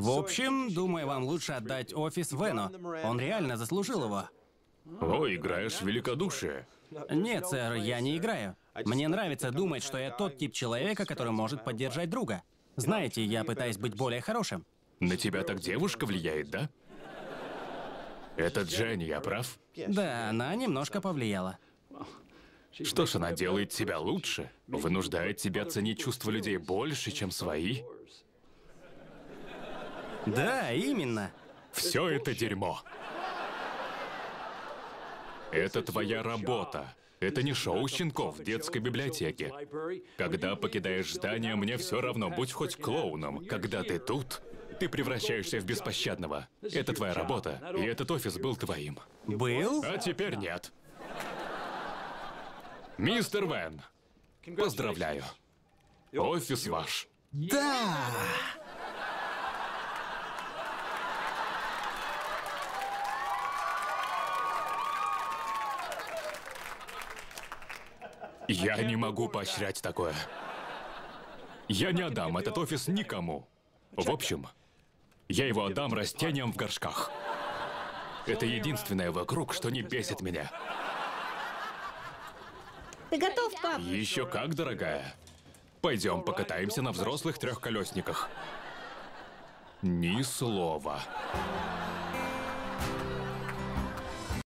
В общем, думаю, вам лучше отдать офис Вену. Он реально заслужил его. О, играешь великодушие. Нет, сэр, я не играю. Мне нравится думать, что я тот тип человека, который может поддержать друга. Знаете, я пытаюсь быть более хорошим. На тебя так девушка влияет, да? Это Дженни, я прав? Да, она немножко повлияла. Что ж, она делает тебя лучше, вынуждает тебя ценить чувства людей больше, чем свои. Да, именно. Все это дерьмо. Это твоя работа. Это не шоу щенков в детской библиотеке. Когда покидаешь здание, мне все равно, будь хоть клоуном. Когда ты тут, ты превращаешься в беспощадного. Это твоя работа, и этот офис был твоим. Был? А теперь нет. Мистер Вен, поздравляю. Офис ваш. Да! Я не могу поощрять такое. Я не отдам этот офис никому. В общем, я его отдам растениям в горшках. Это единственное вокруг, что не бесит меня. Ты готов, пап? Еще как, дорогая. Пойдем покатаемся на взрослых трехколесниках. Ни слова.